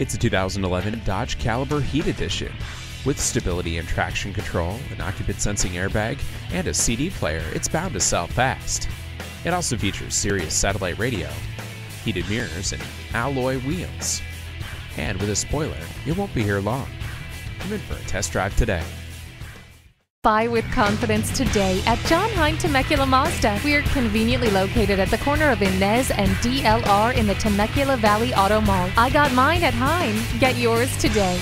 It's a 2011 Dodge Caliber Heat Edition. With stability and traction control, an occupant sensing airbag, and a CD player, it's bound to sell fast. It also features Sirius satellite radio, heated mirrors, and alloy wheels. And with a spoiler, it won't be here long. Come in for a test drive today. Buy with confidence today at John Hine Temecula Mazda. We're conveniently located at the corner of Ynez and DLR in the Temecula Valley Auto Mall. I got mine at Hine. Get yours today.